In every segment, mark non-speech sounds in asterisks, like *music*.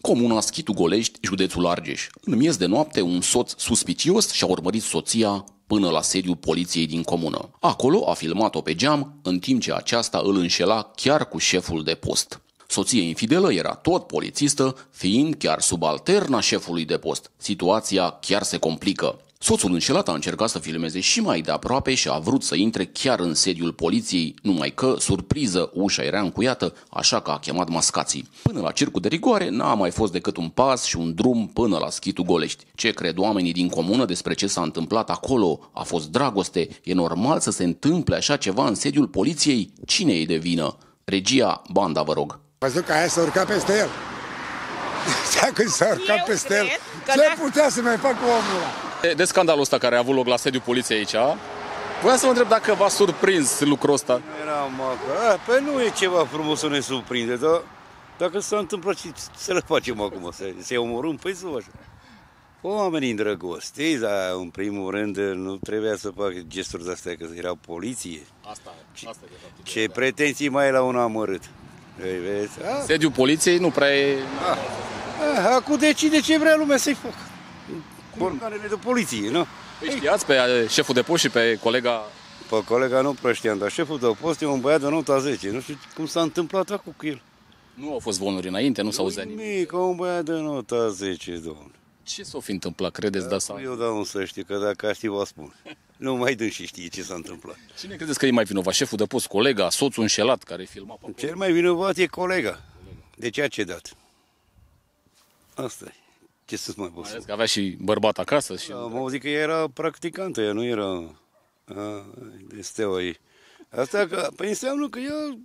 Comuna Schitu Golești, județul Argeș. În miez de noapte, un soț suspicios și-a urmărit soția până la sediul poliției din comună. Acolo a filmat-o pe geam, în timp ce aceasta îl înșela chiar cu șeful de post. Soție infidelă era tot polițistă, fiind chiar subalterna șefului de post. Situația chiar se complică. Soțul înșelat a încercat să filmeze și mai de aproape și a vrut să intre chiar în sediul poliției, numai că, surpriză, ușa era încuiată, așa că a chemat mascații. Până la circul de rigoare n-a mai fost decât un pas și un drum până la schitul Golești. Ce cred oamenii din comună despre ce s-a întâmplat acolo? A fost dragoste? E normal să se întâmple așa ceva în sediul poliției? Cine e de vină? Regia, banda, vă rog. Văzut că aia s-a urcat peste el. *laughs* Dacă s-a urcat Eu peste el, cred că ce dacă- putea să mai facă omul ăla? De, de scandalul ăsta care a avut loc la sediul poliției aici, voiam să vă întreb dacă v-a surprins lucrul ăsta. Era macă. Păi nu e ceva frumos să ne surprinde, dar dacă s-a întâmplat și să le facem acum, să, să-i omorâm, păi să așa. Oamenii îndrăgostiți, dar în primul rând nu trebuia să facă gesturi de-astea, că erau poliție. Asta, asta e de fapt. Ce pretenții mai e la un amărât? Ei, vezi? A, Sediul poliției nu prea e... a, acum decide ce vrea lumea să-i facă. Cu care de poliție, nu? Păi știați pe eh, șeful de post și pe colega... Pe colega nu prea știam, dar șeful de post e un băiat de nota 10. Nu știu cum s-a întâmplat acum cu el. Nu au fost vonuri înainte, nu s-auzea nimic. Mic, un băiat de nota 10, domnule. Ce s-o fi întâmplat, credeți, da sau? Eu dau un să știu, că dacă aș ști, vă spun. Nu mai dând și știe ce s-a întâmplat. Cine credeți că e mai vinovat? Șeful de post, colega, soțul înșelat care filma pe acolo? Cel mai vinovat e colega. De ce a cedat? Asta e. Ce să mai pot Mai spune? ales că avea și bărbat acasă și... Am auzit că ea era practicantă, ea nu era a, de steaua ei. Asta că, păi înseamnă că ea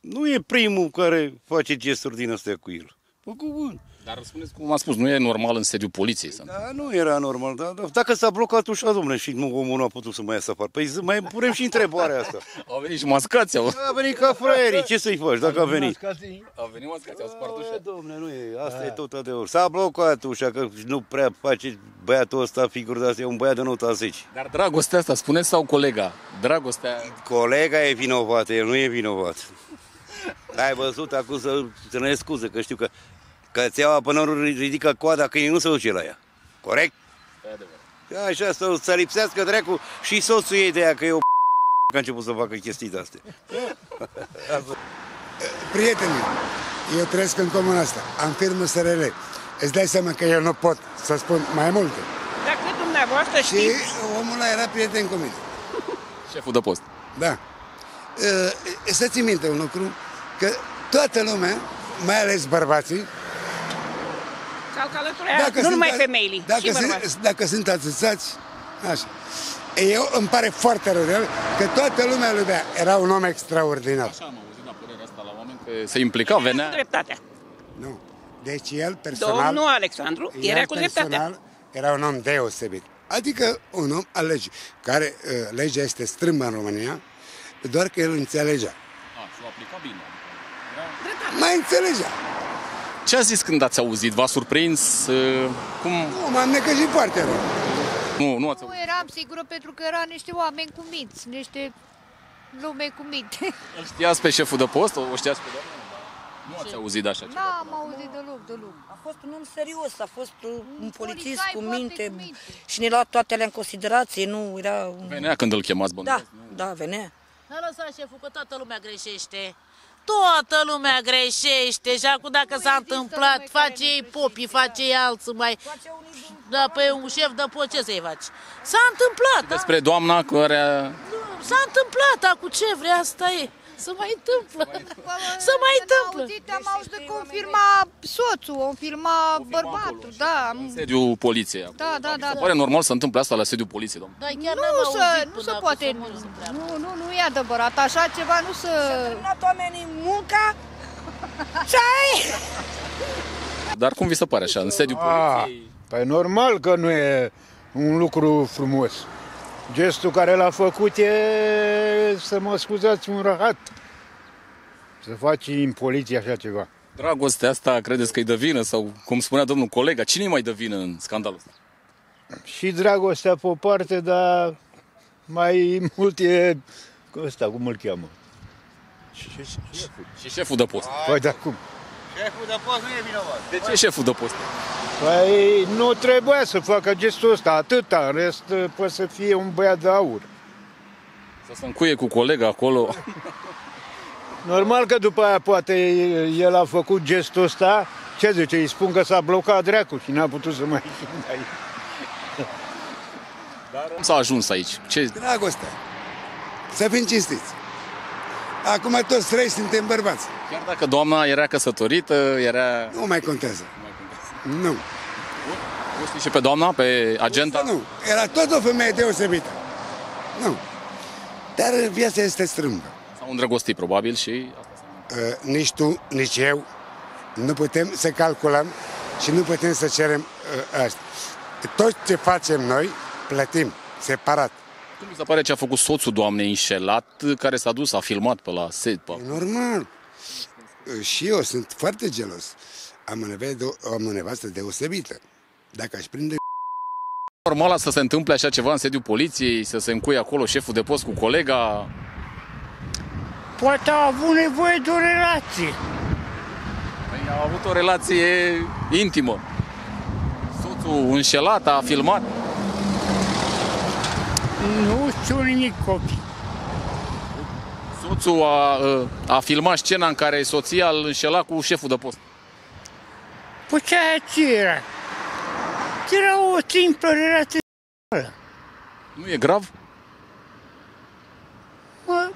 nu e primul care face gesturi din astea cu el. Pe cuvânt. Dar spuneți cum am spus, nu e normal în sediul poliției să Da, nu era normal, dar da, dacă s-a blocat ușa, domnule, și nu, omul nu a putut să mai iasă afară. Păi să mai punem și întrebarea asta. Au venit și mascați, au, A venit ca fraierii, ce să-i faci dacă a venit? au venit mascați, au spart E, ușa. domne, nu e, asta e tot adevăr. S-a blocat ușa, că nu prea face băiatul ăsta figuri de astea, e un băiat de nota 10. Dar dragostea asta, spuneți sau colega? Dragostea... Colega e vinovat, el nu e vinovat. Ai văzut acum să, să ne scuze, că știu că cățeaua până nu ridică coada, că ei nu se duce la ea. Corect? Așa, să, să lipsească dracu și soțul ei de ea, că e o că a început să facă chestii de astea. *laughs* Prietenii, eu trăiesc în comuna asta, am firmă SRL. Îți dai seama că eu nu pot să spun mai multe. Dacă dumneavoastră Și știți, omul ăla era prieten cu mine. Șeful de post. Da. E, Să ții minte un lucru, că toată lumea, mai ales bărbații, s-au călătoreat, nu numai femeile, dacă, și bărbați. sunt, dacă sunt atâțați, așa. Eu îmi pare foarte rău de el că toată lumea îl iubea. Era un om extraordinar. Așa am auzit la părerea asta la oameni că se implica, venea... Dreptatea. Nu. Deci el personal... Domnul Alexandru el era cu dreptatea. personal era un om deosebit. Adică un om al legii, care uh, legea este strâmbă în România, doar că el înțelegea. A, și o aplica bine. Mai înțelegea. Ce a zis când ați auzit? V-a surprins? uh, Cum? Nu, m-am necăjit foarte rău. Nu, nu ați Nu auzit. eram sigură pentru că erau niște oameni cu minți, niște lume cu minte. *laughs* Îl știați pe șeful de post? O știați pe doamna? Nu ați auzit de așa ceva. N-am auzit deloc, deloc. A fost un om serios, a fost uh, un polițist polițai cu foarte minte, cu minte. și ne lua toate alea în considerație, nu era un... Venea când îl chemați Da, bănuiesc. da, venea. A lăsat șeful că toată lumea greșește. Toată lumea greșește și acum dacă s-a există întâmplat, lume care face nu ei greșește. popii, face ei alții mai... Da, pe un șef de pot, ce să-i faci? S-a întâmplat, da? Despre doamna care a... S-a întâmplat, acum ce vrea, asta e. Să mai întâmplă. Să mai Când am întâmplă. auzit, am auzit că o filma soțul, o filma bărbatul, da. am- Sediul poliției. acolo. Da, da, da. Pare normal să întâmple asta la sediul poliției, domnule. Da, chiar Nu n-am se, auzit nu până se acum poate, să mă răzbream. nu, nu, nu e adevărat, așa ceva nu se... terminat oamenii munca *laughs* Dar cum vi se pare așa, în sediul Ah, poliției? păi normal că nu e un lucru frumos. Gestul care l-a făcut e, să mă scuzați, un rahat. Să faci în poliție așa ceva. Dragostea asta credeți că e de vină? Sau, cum spunea domnul colega, cine mai de vină în scandalul ăsta? Și dragostea pe o parte, dar mai mult e ăsta, cum îl cheamă? Și șeful de post. Păi da cum? Șeful de post nu e vinovat. De ce șeful de post? Păi nu trebuia să facă gestul ăsta, atâta, în rest uh, poate să fie un băiat de aur. Să se încuie cu colega acolo. *laughs* Normal că după aia poate el a făcut gestul ăsta, ce zice, îi spun că s-a blocat dracu și n-a putut să mai ieși de aici. Cum s-a ajuns aici? Ce... Dragoste. Să fim cinstiți. Acum toți trei suntem bărbați. Chiar dacă doamna era căsătorită, era... Nu mai contează. Nu. O știi și pe doamna, pe agenda? Nu. Era tot o femeie deosebită. Nu. Dar viața este strâmbă. S-au îndrăgostit probabil și... Uh, nici tu, nici eu nu putem să calculăm și nu putem să cerem uh, asta. Tot ce facem noi, plătim, separat. Cum mi se pare ce a făcut soțul doamnei înșelat, care s-a dus, a filmat pe la set? Pe... E normal. Uh, Și eu sunt foarte gelos. Am o, nevoie de, am o nevastă deosebită. Dacă aș prinde Normal să se întâmple așa ceva în sediul poliției, să se încuie acolo șeful de post cu colega? Poate a avut nevoie de o relație. Păi a avut o relație intimă. Soțul înșelat a filmat. Nu știu nimic, copii. Soțul a, a filmat scena în care soția îl înșela cu șeful de post. Păi ce aia ce era? Era o simplă relație. Nu e grav? Mă...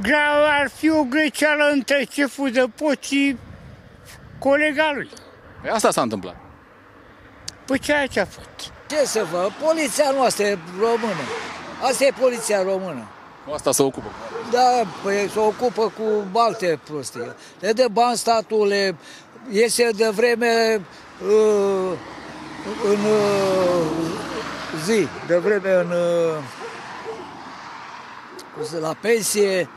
Grav ar fi o greceală între șeful de post și colega lui. Păi asta s-a întâmplat. Păi ce aia ce-a făcut? Ce să vă? Poliția noastră e română. Asta e poliția română. Cu asta se ocupă. Da, păi se ocupă cu alte prostii. Le dă bani statul, le iese de vreme uh, în uh, zi, de vreme în uh, cum se- la pensie.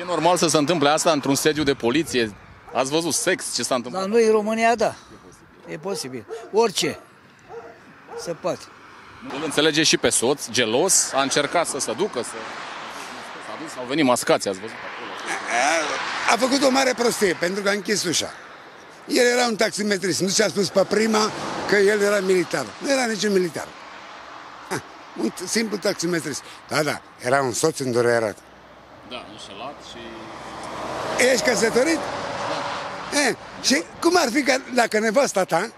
E normal să se întâmple asta într-un sediu de poliție. Ați văzut sex, ce s-a întâmplat? Dar noi în România, da. E posibil. Orice. Se poate. Îl înțelege și pe soț, gelos, a încercat să se ducă, să... S-a dus, au venit mascați, ați văzut acolo. A făcut o mare prostie pentru că a închis ușa. El era un taximetrist, nu și-a spus pe prima că el era militar. Nu era niciun militar. Ah, un t- simplu taximetrist. Da, da, era un soț îndurerat. Da, înșelat și... Ești căsătorit? Da. E, și cum ar fi că dacă nevasta ta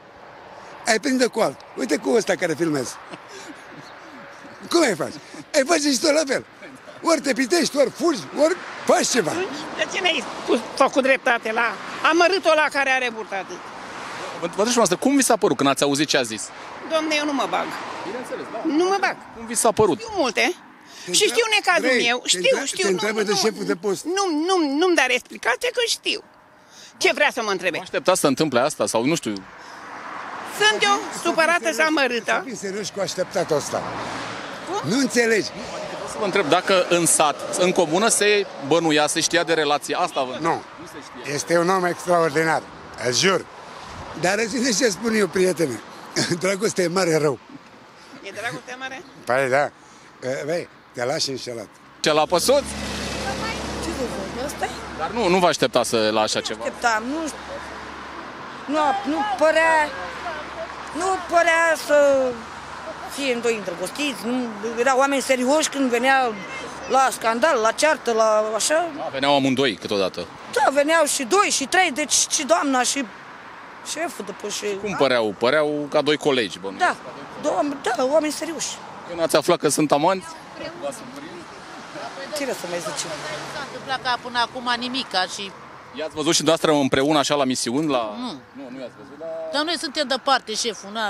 ai prinde cu alt? Uite cu ăsta care filmează. Cum ai faci? Ai face și tu la fel. Ori te pitești, ori fugi, ori faci ceva. De ce n-ai spus, făcut dreptate la amărâtul la care are burtate? Vă vă întreb noastră, cum vi s-a părut când ați auzit ce a zis? Domne, eu nu mă bag. Bineînțeles, da. Nu mă bag. Cum vi s-a părut? Știu multe. Te și știu întreb- necazul Vrei, meu. te Știu, întreb- știu. te nu, întreabă de nu, șeful de post. Nu, nu, nu-mi dar explicație că știu. Ce vrea să mă întrebe? Așteptați să întâmple asta sau nu știu, Sunt eu supărată și amărâtă. Să fii serios cu așteptatul ăsta. Nu înțelegi. să vă întreb dacă în sat, în comună se bănuia, se știa de relație. Asta vă Nu. Este un om extraordinar. Îți jur. Dar ține ce spun eu, prietene. *laughs* Dragostea e mare rău. E dragoste mare? Păi da. E, Vei, te lași înșelat. Ce la păsuț? Ce să fac? Asta Dar nu, nu vă aștepta să la așa ceva. așteptam, nu nu, nu părea, nu părea să fie doi îndrăgostiți, nu, erau oameni serioși când venea la scandal, la ceartă, la așa. Da, veneau amândoi câteodată. Da, veneau și doi, și trei, deci și doamna, și șeful după și... Cum păreau? Păreau ca doi colegi, bă. Da, două, da, oameni serioși. Când ați aflat că sunt amanți? Ce să mai zicem? Nu s-a întâmplat ca până acum nimica și... I-ați văzut și dumneavoastră împreună așa la misiuni? La... Nu. Nu, nu i-ați văzut, dar... Dar noi suntem departe, șeful. Na.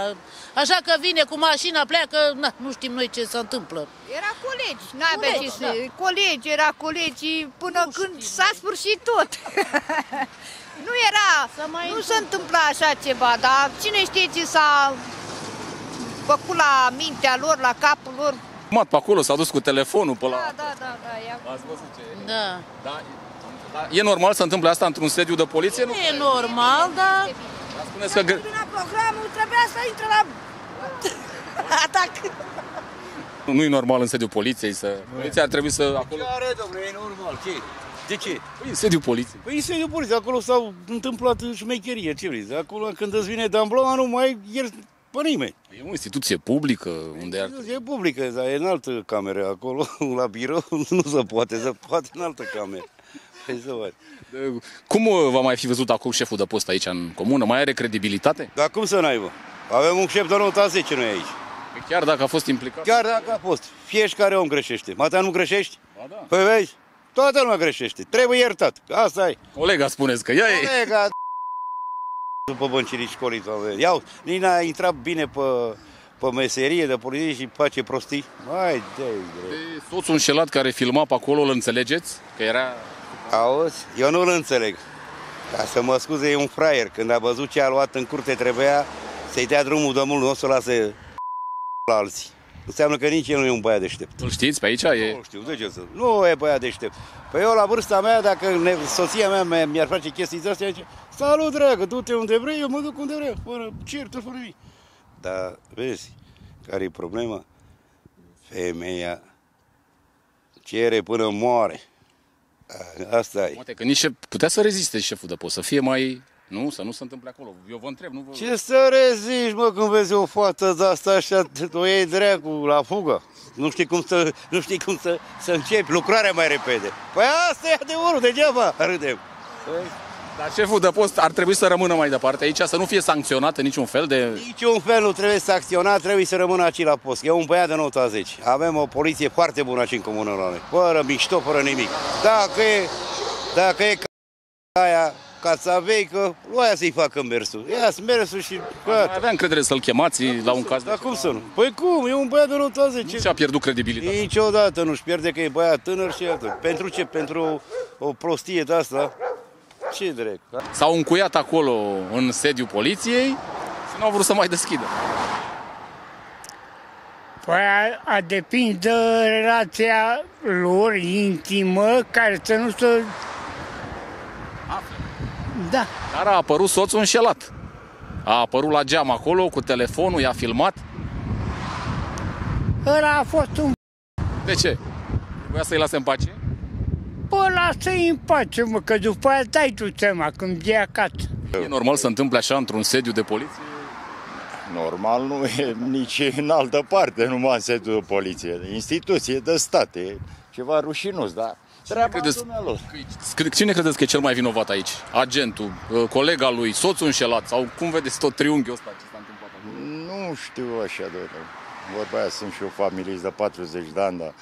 Așa că vine cu mașina, pleacă, na, nu știm noi ce se întâmplă. Era colegi, n-avea ce Colegi, să... da. Colegi, era colegi până când s-a sfârșit tot. *laughs* nu era, nu se întâmpla așa ceva, dar cine știe ce s-a făcut la mintea lor, la capul lor. Mat pe acolo, s-a dus cu telefonul pe la... Da, da, da, da, ia. Ați văzut ce e? Da. Da, da, e normal să întâmple asta într-un sediu de poliție? Nu? Nu e normal, dar... Spuneți că... gre- La programul trebuia să intre la atac. Nu e normal în sediul poliției să... Poliția ar trebui să... Acolo... Ce are, domnule, e normal, ce? De ce? Păi în sediul poliției. Păi în sediul poliției, acolo s-au întâmplat șmecherie, ce vrei? Acolo când îți vine Dambloa, nu mai ierți pe nimeni. E o instituție publică unde ar... E publică, dar e în altă cameră acolo, *laughs* la birou, *laughs* nu se poate, se poate în altă cameră. Păi să văd. Cum uh, va mai fi văzut acum șeful de post aici în comună? Mai are credibilitate? Dar cum să n-aibă? Avem un șef de nota 10 noi aici. Păi Chiar dacă a fost implicat? Chiar dacă a fost. Fiecare om greșește. Mata nu greșești? Ba da. Păi vezi? Toată lumea greșește. Trebuie iertat. Asta e. Colega spuneți că ea e... Colega după băncile școlii. doamne. Iau, nici n-a intrat bine pe, pe meserie de poliție și face prostii. Mai de Soțul înșelat care filma pe acolo, îl înțelegeți? Că era... Auzi? Eu nu-l înțeleg. Ca să mă scuze, e un fraier. Când a văzut ce a luat în curte, trebuia să-i dea drumul de mult, nu o să lase la alții. Înseamnă că nici el nu e un băiat deștept. Îl știți pe aici? E... Nu știu, de ce să... Nu e băiat deștept. Păi eu la vârsta mea, dacă ne, soția mea mi- mi-ar face chestii de astea, zice, salut dragă, du-te unde vrei, eu mă duc unde vreau, fără certă, fără nimic. Dar vezi, care e problema? Femeia cere până moare. A, Asta e. Poate că nici șef- putea să reziste șeful de post, să fie mai... Nu, să nu se întâmple acolo. Eu vă întreb, nu vă... Ce să reziști, mă, când vezi o fată de asta așa, o iei dracu la fugă. Nu știi cum să, nu știi cum să, să începi lucrarea mai repede. Păi asta e adevărul, degeaba râdem. Păi, Dar șeful de post ar trebui să rămână mai departe aici, să nu fie sancționat în niciun fel de... niciun fel nu trebuie să acționa, trebuie să rămână aici la post. E un băiat de nota 10. Avem o poliție foarte bună aici în comună la noi. Fără mișto, fără nimic. Dacă e, dacă e ca aia, cațaveică, lu aia să-i facă mersul. Ia mersul și... Mai avea încredere să-l chemați la un caz de... Dar cum să nu? Păi cum? E un băiat de nota 10. Și a pierdut credibilitatea. Niciodată nu-și pierde că e băiat tânăr și iată. Pentru ce? Pentru o, o prostie de asta? Ce drept? S-au încuiat acolo în sediul poliției și nu au vrut să mai deschidă. Păi a, a depins de relația lor intimă, care să nu se... Da. Dar a apărut soțul înșelat. A apărut la geam acolo cu telefonul, i-a filmat. Ăla a fost un... De ce? Voia să-i lase în pace? Bă, lasă-i în pace, mă, că după aia dai tu seama când e acasă. E normal să întâmple așa într-un sediu de poliție? Normal nu e nici în altă parte, numai în sediul de poliție. Instituție de stat, e ceva rușinos, dar treaba credeți? dumnealor. Cre- Cine credeți că e cel mai vinovat aici? Agentul, uh, colega lui, soțul înșelat sau cum vedeți tot triunghiul ăsta ce s-a întâmplat acolo? Nu știu așa de Vorba aia, sunt și eu familist de 40 de ani, dar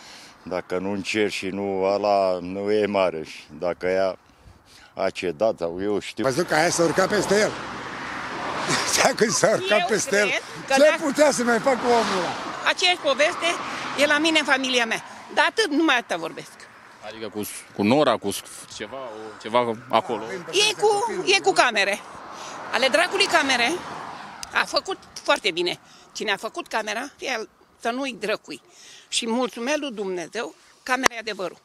dacă nu încerci și nu ala, nu e mare. Și dacă ea a cedat sau eu știu. Văzut că aia s-a urcat peste el. *laughs* Dacă s-a urcat Eu peste el, cred că ce dacă- putea să mai facă omul ăla? Aceeași poveste e la mine în familia mea. Dar atât, numai atât vorbesc. Adică cu, cu nora, cu ceva, o, ceva acolo. E cu, e cu camere. Ale dracului camere a făcut foarte bine. Cine a făcut camera, el să nu-i drăcui. Și mulțumesc lui Dumnezeu, camera e adevărul.